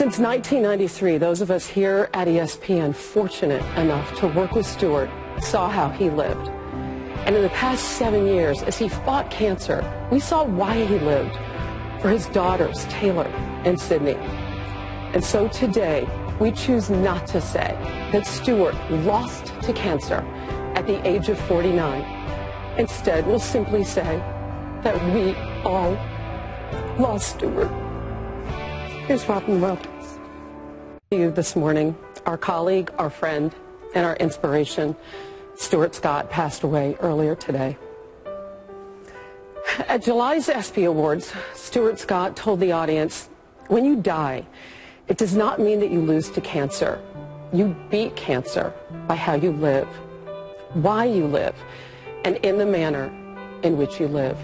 Since 1993, those of us here at ESPN fortunate enough to work with Stuart saw how he lived. And in the past seven years, as he fought cancer, we saw why he lived for his daughters, Taylor and Sydney. And so today, we choose not to say that Stuart lost to cancer at the age of 49. Instead, we'll simply say that we all lost Stuart. Here's Robin Wells. You this morning, our colleague, our friend, and our inspiration, Stuart Scott, passed away earlier today. At July's ESPY Awards, Stuart Scott told the audience, when you die, it does not mean that you lose to cancer. You beat cancer by how you live, why you live, and in the manner in which you live.